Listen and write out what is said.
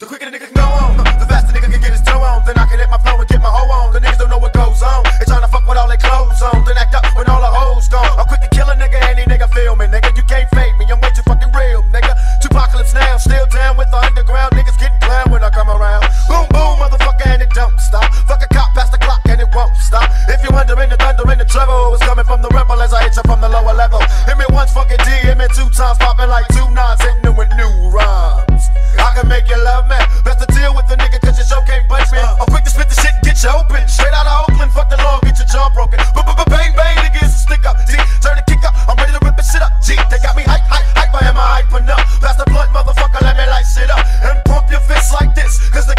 The quicker the nigga can go on, the faster nigga can get his toe on. Then I can hit my flow and get my hoe on. The niggas don't know what goes on. They tryna fuck with all their clothes on. Then act up when all the hoes gone. I'm quick to kill a nigga, any nigga feel me, Nigga, you can't fake me. I'm way too fucking real, nigga. Apocalypse now, still down with the underground. Niggas getting clown when I come around. Boom, boom, motherfucker, and it don't stop. Fuck a cop past the clock and it won't stop. If you wondering the thunder and the treble, it's coming from the rebel as I hit you from the lower level. Hit me once, fucking D, hit me two times, popping like two nines, hitting them with new rhymes. bitch open. Straight out of Oakland, fuck the law, get your jaw broken. B -b -b bang bang, niggas stick up. G, turn the kick up. I'm ready to rip this shit up. G, they got me hype, hype, hype. I am a hyping up. Pass the blunt, motherfucker, let me light shit up and pump your fists like this. Cause